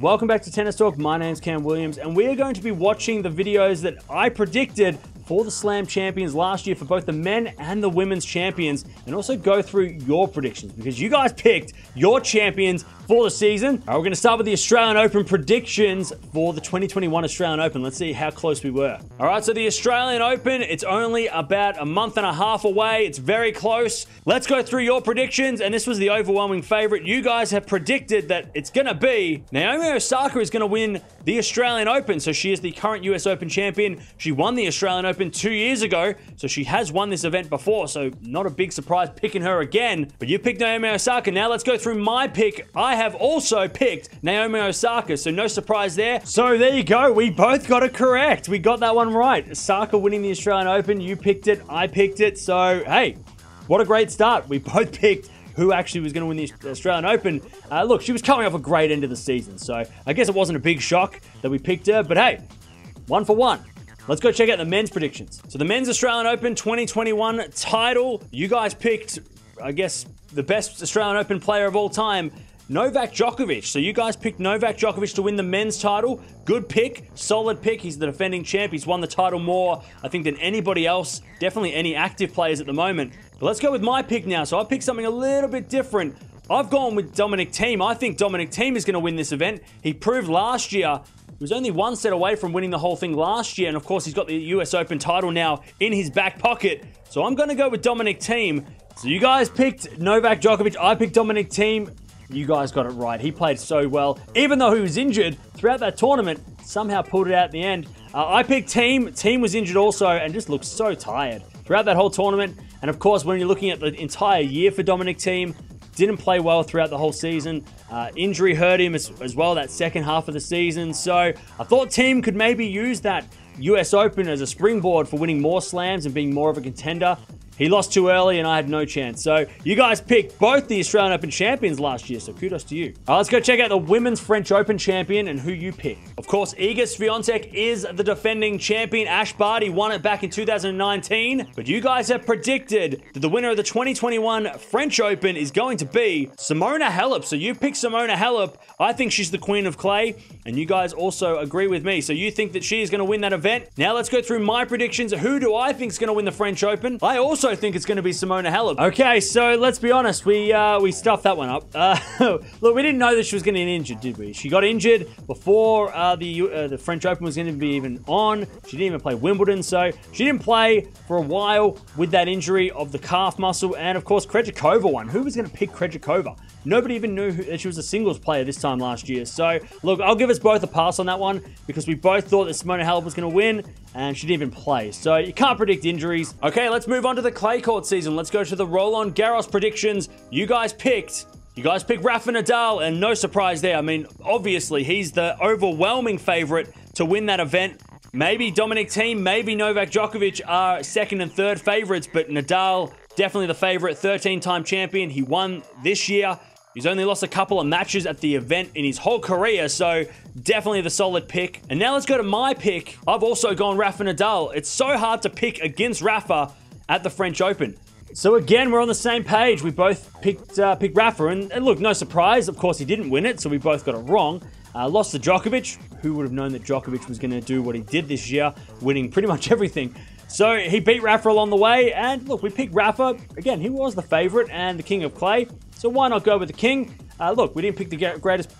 Welcome back to Tennis Talk. My name's Cam Williams, and we are going to be watching the videos that I predicted for the Slam champions last year for both the men and the women's champions, and also go through your predictions because you guys picked your champions for the season. All right, we're going to start with the Australian Open predictions for the 2021 Australian Open. Let's see how close we were. All right, so the Australian Open, it's only about a month and a half away. It's very close. Let's go through your predictions, and this was the overwhelming favorite. You guys have predicted that it's going to be Naomi Osaka is going to win the Australian Open. So she is the current US Open champion. She won the Australian Open two years ago, so she has won this event before. So not a big surprise picking her again. But you picked Naomi Osaka. Now let's go through my pick. I have also picked Naomi Osaka, so no surprise there. So there you go. We both got it correct. We got that one right. Osaka winning the Australian Open. You picked it. I picked it. So hey, what a great start. We both picked who actually was going to win the Australian Open. Uh, look, she was coming off a great end of the season, so I guess it wasn't a big shock that we picked her, but hey, one for one. Let's go check out the men's predictions. So the men's Australian Open 2021 title, you guys picked, I guess, the best Australian Open player of all time, Novak Djokovic. So you guys picked Novak Djokovic to win the men's title. Good pick, solid pick. He's the defending champ. He's won the title more, I think, than anybody else. Definitely any active players at the moment. But let's go with my pick now. So I picked something a little bit different. I've gone with Dominic Thiem. I think Dominic Thiem is going to win this event. He proved last year he was only one set away from winning the whole thing last year, and of course, he's got the US Open title now in his back pocket. So I'm going to go with Dominic Thiem. So you guys picked Novak Djokovic. I picked Dominic Thiem. You guys got it right. He played so well. Even though he was injured throughout that tournament, somehow pulled it out at the end. Uh, I picked Thiem. Thiem was injured also and just looked so tired throughout that whole tournament. And of course, when you're looking at the entire year for Dominic Thiem, didn't play well throughout the whole season. Uh, injury hurt him as, as, well that second half of the season. So I thought Thiem could maybe use that US Open as a springboard for winning more slams and being more of a contender. He lost too early and I had no chance. So you guys picked both the Australian Open champions last year, so kudos to you. All right, let's go check out the Women's French Open champion and who you picked. Of course, Iga Swiatek is the defending champion. Ash Barty won it back in 2019, but you guys have predicted that the winner of the 2021 French Open is going to be Simona Halep. So you picked Simona Halep. I think she's the queen of clay, and you guys also agree with me. So you think that she is going to win that event. Now let's go through my predictions. Who do I think is going to win the French Open? I also also think it's going to be Simona Halep. Okay, so let's be honest. We uh, we stuffed that one up. Uh, look, we didn't know that she was going to get injured, did we? She got injured before uh, the uh, the French Open was going to be even on. She didn't even play Wimbledon, so she didn't play for a while with that injury of the calf muscle. And of course, Krejcikova won. Who was going to pick Krejcikova? Nobody even knew that she was a singles player this time last year. So, look, I'll give us both a pass on that one because we both thought that Simona Halep was going to win and she didn't even play. So, you can't predict injuries. Okay, let's move on to the clay court season. Let's go to the Roland Garros predictions. You guys picked you guys picked Rafa Nadal, and no surprise there. I mean, obviously, he's the overwhelming favorite to win that event. Maybe Dominic Thiem, maybe Novak Djokovic are second and third favorites, but Nadal, definitely the favorite, 13 time champion. He won this year. He's only lost a couple of matches at the event in his whole career, so definitely the solid pick. And now let's go to my pick. I've also gone Rafa Nadal. It's so hard to pick against Rafa at the French Open. So again, we're on the same page. We both picked uh, picked Rafa, and, and, look, no surprise. Of course, he didn't win it, so we both got it wrong. Uh, lost to Djokovic. Who would have known that Djokovic was going to do what he did this year, winning pretty much everything? So he beat Rafa along the way, and look, we picked Rafa. Again, he was the favorite and the king of clay. So why not go with the king? Uh, look, we didn't pick the greatest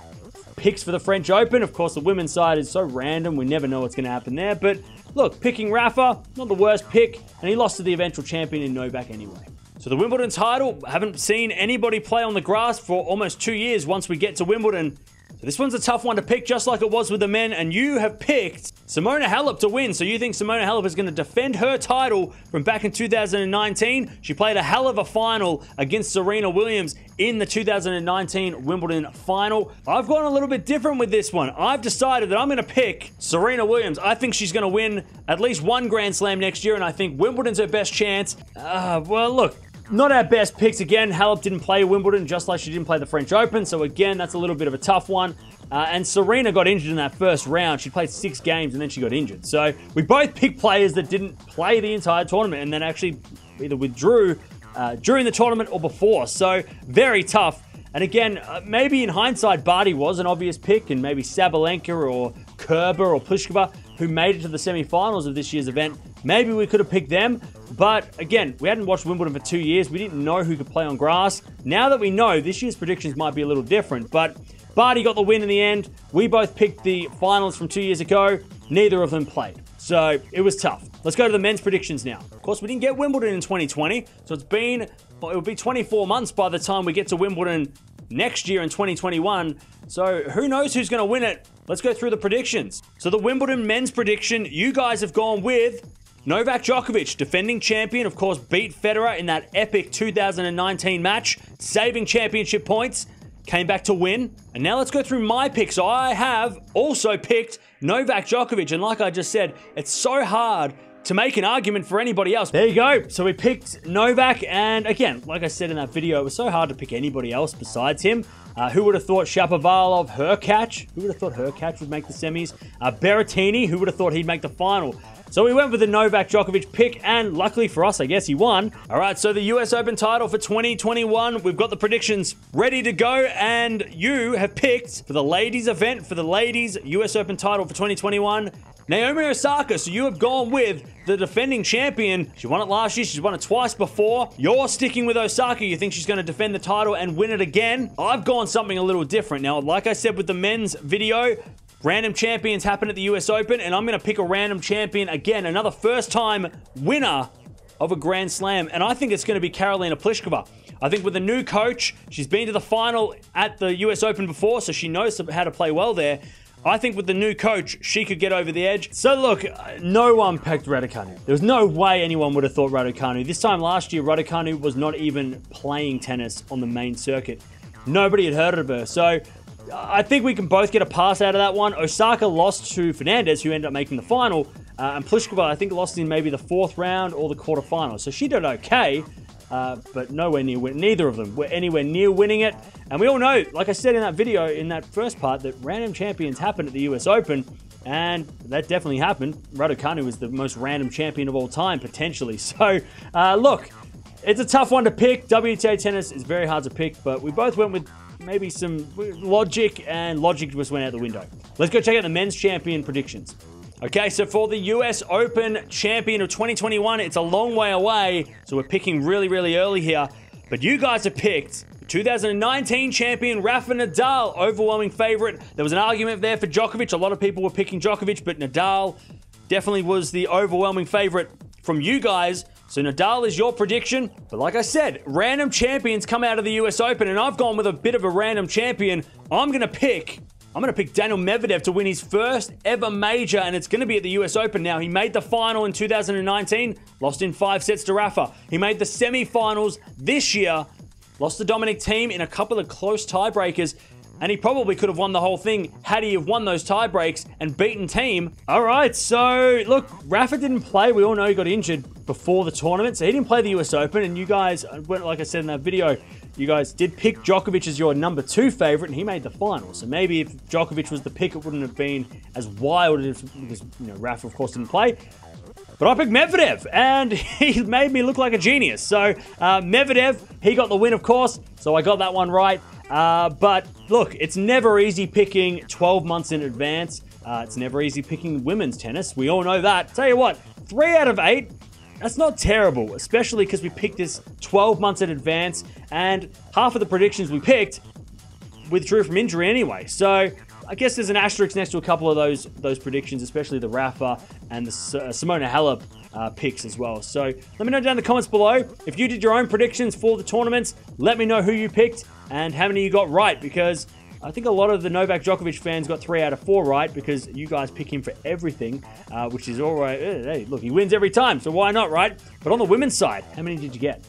picks for the French Open. Of course, the women's side is so random, we never know what's going to happen there. But look, picking Rafa, not the worst pick, and he lost to the eventual champion in Novak anyway. So the Wimbledon title, haven't seen anybody play on the grass for almost two years once we get to Wimbledon. So this one's a tough one to pick, just like it was with the men, and you have picked Simona Halep to win. So you think Simona Halep is going to defend her title from back in 2019? She played a hell of a final against Serena Williams in the 2019 Wimbledon final. I've gone a little bit different with this one. I've decided that I'm going to pick Serena Williams. I think she's going to win at least one Grand Slam next year, and I think Wimbledon's her best chance. Uh, well, look, not our best picks again. Halep didn't play Wimbledon just like she didn't play the French Open. So again, that's a little bit of a tough one. Uh, and Serena got injured in that first round. She played six games and then she got injured. So we both picked players that didn't play the entire tournament and then actually either withdrew uh, during the tournament or before. So very tough. And again, uh, maybe in hindsight, Barty was an obvious pick, and maybe Sabalenka or Kerber or Pliskova, who made it to the semi-finals of this year's event, maybe we could have picked them. But again, we hadn't watched Wimbledon for two years. We didn't know who could play on grass. Now that we know, this year's predictions might be a little different. But Barty got the win in the end. We both picked the finals from two years ago. Neither of them played. So it was tough. Let's go to the men's predictions now. Of course, we didn't get Wimbledon in 2020, so it's been, it will be 24 months by the time we get to Wimbledon next year in 2021. So who knows who's going to win it? Let's go through the predictions. So the Wimbledon men's prediction, you guys have gone with Novak Djokovic, defending champion, of course, beat Federer in that epic 2019 match, saving championship points came back to win. And now let's go through my picks. I have also picked Novak Djokovic. And like I just said, it's so hard to make an argument for anybody else. There you go. So we picked Novak. And again, like I said in that video, it was so hard to pick anybody else besides him. Uh, who would have thought Shapovalov, Hurkacz? Who would have thought Hurkacz would make the semis? Uh, Berrettini, who would have thought he'd make the final? So we went with the Novak Djokovic pick, and luckily for us, I guess he won. All right, so the US Open title for 2021, we've got the predictions ready to go, and you have picked for the ladies' event for the ladies' US Open title for 2021. Naomi Osaka, so you have gone with the defending champion. She won it last year, she's won it twice before. You're sticking with Osaka, you think she's going to defend the title and win it again. I've gone something a little different. Now, like I said with the men's video, Random champions happen at the US Open, and I'm going to pick a random champion again, another first time winner of a Grand Slam, and I think it's going to be Karolina Pliskova. I think with a new coach, she's been to the final at the US Open before, so she knows how to play well there. I think with the new coach, she could get over the edge. So look, no one picked Raducanu. There was no way anyone would have thought Raducanu. This time last year, Raducanu was not even playing tennis on the main circuit. Nobody had heard of her. So I think we can both get a pass out of that one. Osaka lost to Fernandez, who ended up making the final. Uh, and Pliskova, I think, lost in maybe the fourth round or the quarterfinals. So she did okay, uh, but nowhere near win. Neither of them were anywhere near winning it. And we all know, like I said in that video, in that first part, that random champions happen at the US Open. And that definitely happened. Raducanu was the most random champion of all time, potentially. So, uh, look, it's a tough one to pick. WTA tennis is very hard to pick, but we both went with maybe some logic, and logic just went out the window. Let's go check out the men's champion predictions. Okay, so for the US Open champion of 2021, it's a long way away, so we're picking really, really early here. But you guys have picked 2019 champion Rafa Nadal, overwhelming favorite. There was an argument there for Djokovic. A lot of people were picking Djokovic, but Nadal definitely was the overwhelming favorite from you guys. So Nadal is your prediction. But like I said, random champions come out of the US Open, and I've gone with a bit of a random champion. I'm going to pick. I'm going to pick Daniel Medvedev to win his first ever major, and it's going to be at the US Open now. He made the final in 2019, lost in five sets to Rafa. He made the semifinals this year, lost to Dominic Thiem in a couple of close tiebreakers, and he probably could have won the whole thing had he have won those tie breaks and beaten Thiem. All right, so look, Rafa didn't play. We all know he got injured before the tournament, so he didn't play the US Open. And you guys, went like I said in that video, you guys did pick Djokovic as your number two favorite, and he made the final. So maybe if Djokovic was the pick, it wouldn't have been as wild as because you know Rafa, of course, didn't play. But I picked Medvedev, and he made me look like a genius. So uh, Medvedev, he got the win, of course. So I got that one right. Uh, but look, it's never easy picking 12 months in advance. Uh, it's never easy picking women's tennis. We all know that. Tell you what, three out of eight, that's not terrible, especially because we picked this 12 months in advance, and half of the predictions we picked withdrew from injury anyway. So I guess there's an asterisk next to a couple of those those predictions, especially the Rafa and the uh, Simona Halep uh, picks as well. So let me know down in the comments below if you did your own predictions for the tournaments. Let me know who you picked and how many you got right because I think a lot of the Novak Djokovic fans got three out of four right because you guys pick him for everything, uh, which is all right. Hey, look, he wins every time, so why not, right? But on the women's side, how many did you get?